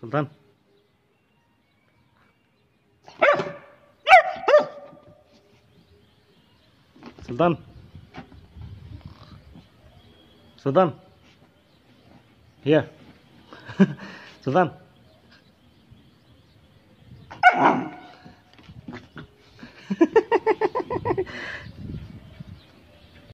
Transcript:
Султан. Султан. Султан. Here. Султан. Ha ha ha.